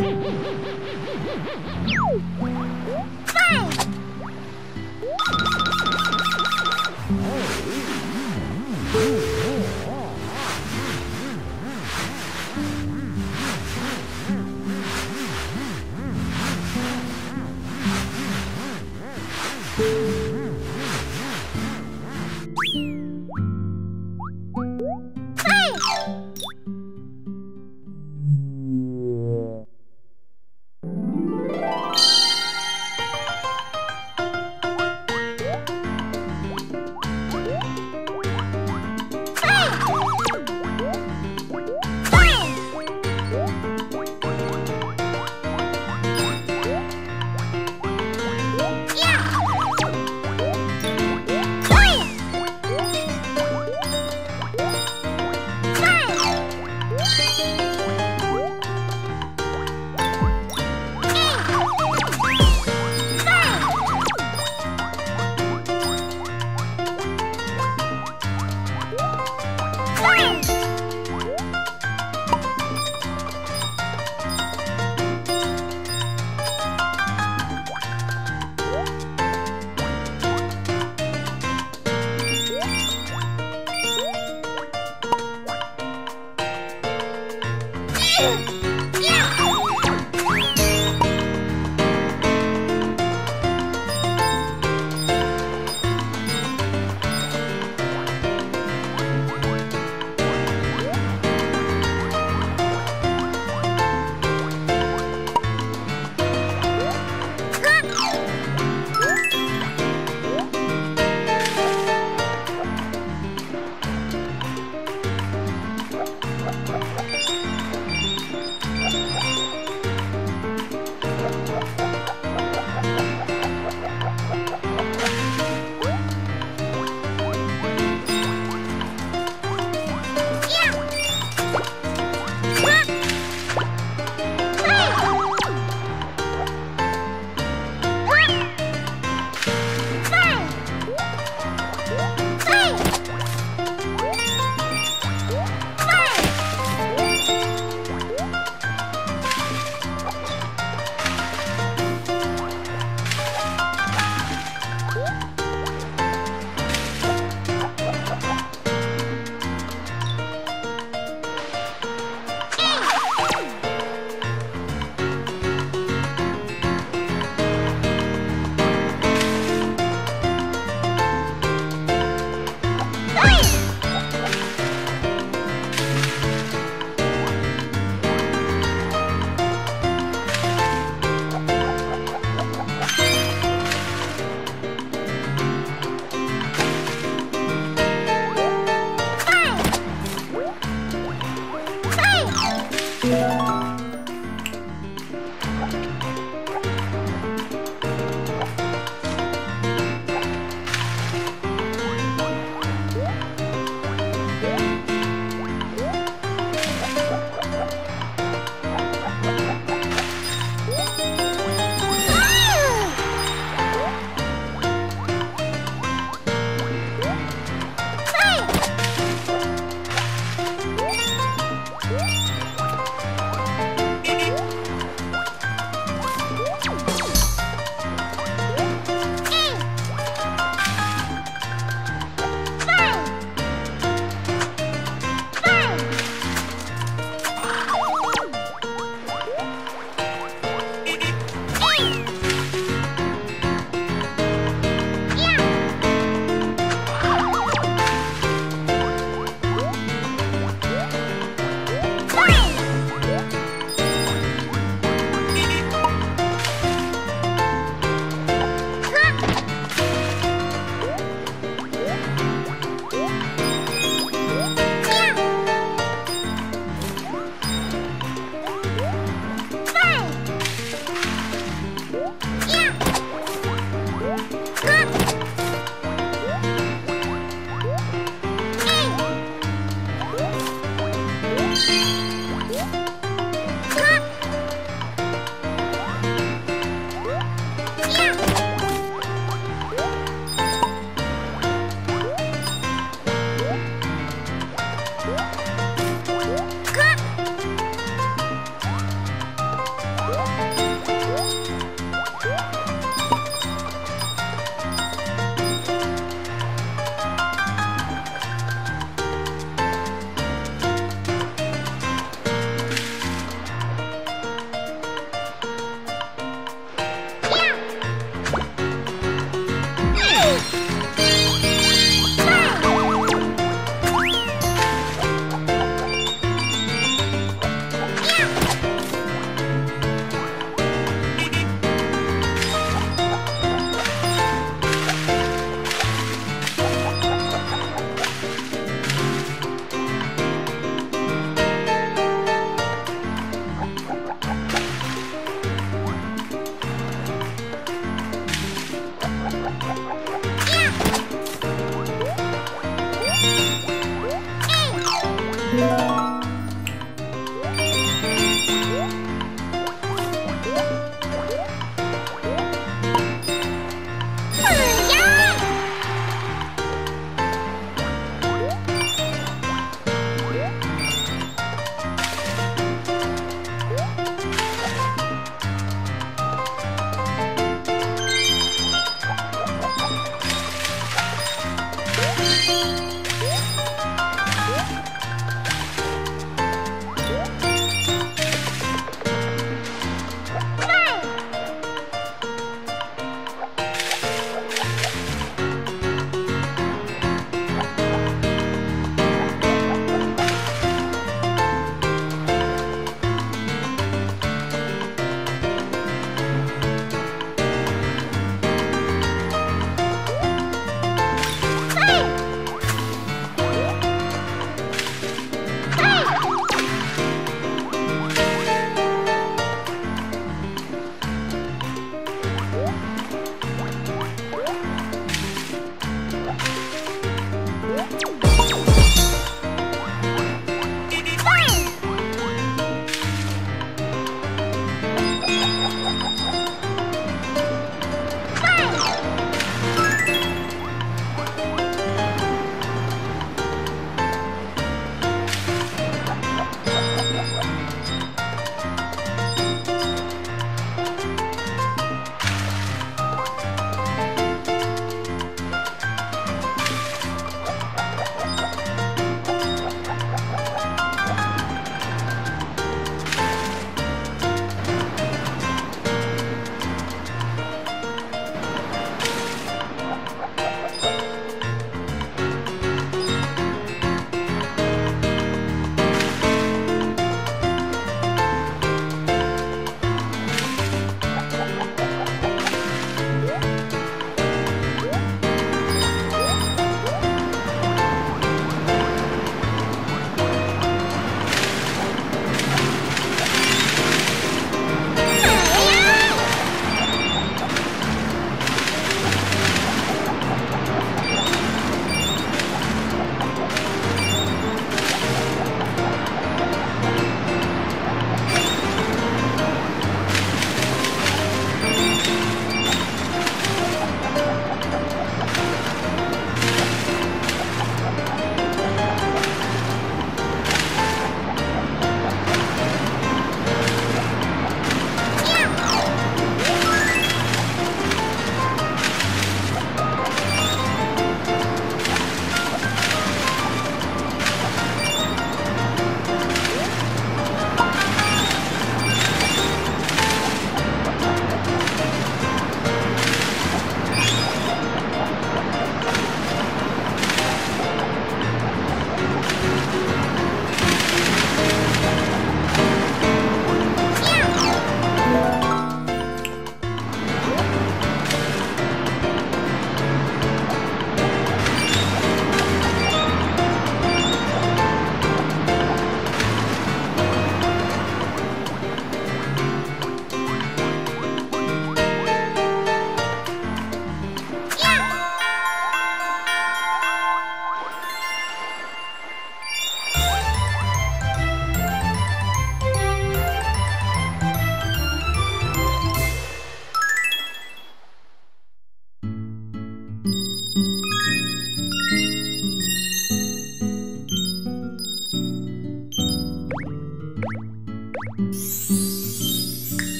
Oh, my God.